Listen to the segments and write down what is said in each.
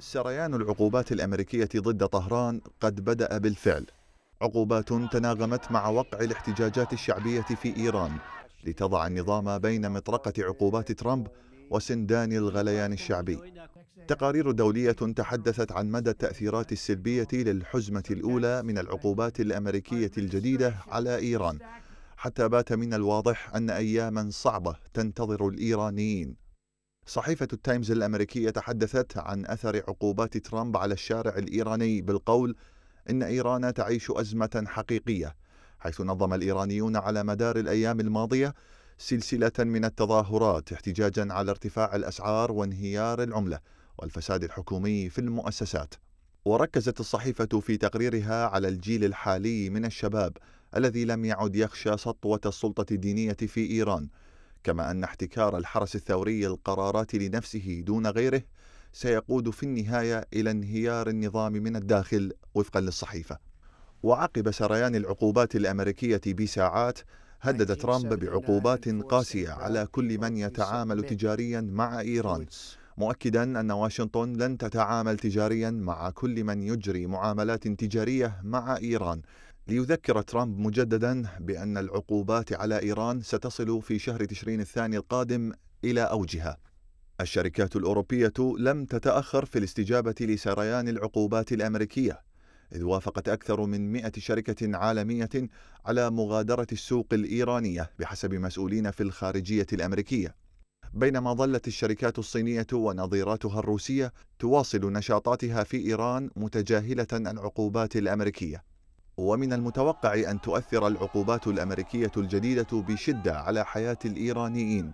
سريان العقوبات الأمريكية ضد طهران قد بدأ بالفعل. عقوبات تناغمت مع وقع الاحتجاجات الشعبية في إيران لتضع النظام بين مطرقة عقوبات ترامب وسندان الغليان الشعبي. تقارير دولية تحدثت عن مدى التأثيرات السلبية للحزمة الأولى من العقوبات الأمريكية الجديدة على إيران حتى بات من الواضح أن اياما صعبة تنتظر الإيرانيين. صحيفة التايمز الأمريكية تحدثت عن أثر عقوبات ترامب على الشارع الإيراني بالقول إن إيران تعيش أزمة حقيقية حيث نظم الإيرانيون على مدار الأيام الماضية سلسلة من التظاهرات احتجاجا على ارتفاع الأسعار وانهيار العملة والفساد الحكومي في المؤسسات. وركزت الصحيفة في تقريرها على الجيل الحالي من الشباب الذي لم يعد يخشى سطوة السلطة الدينية في إيران كما أن احتكار الحرس الثوري القرارات لنفسه دون غيره سيقود في النهاية إلى انهيار النظام من الداخل وفقا للصحيفة. وعقب سريان العقوبات الأمريكية بساعات هدد ترامب بعقوبات قاسية على كل من يتعامل تجاريا مع إيران. مؤكدا أن واشنطن لن تتعامل تجاريا مع كل من يجري معاملات تجارية مع إيران. ليذكر ترامب مجددا بأن العقوبات على إيران ستصل في شهر تشرين الثاني القادم إلى أوجها. الشركات الأوروبية لم تتأخر في الاستجابة لسريان العقوبات الأمريكية إذ وافقت أكثر من 100 شركة عالمية على مغادرة السوق الإيرانية بحسب مسؤولين في الخارجية الأمريكية. بينما ظلت الشركات الصينية ونظيراتها الروسية تواصل نشاطاتها في إيران متجاهلة العقوبات الأمريكية. ومن المتوقع أن تؤثر العقوبات الأمريكية الجديدة بشدة على حياة الإيرانيين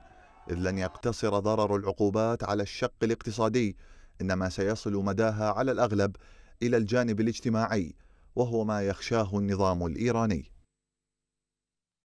إذ لن يقتصر ضرر العقوبات على الشق الاقتصادي إنما سيصل مداها على الأغلب إلى الجانب الاجتماعي وهو ما يخشاه النظام الإيراني.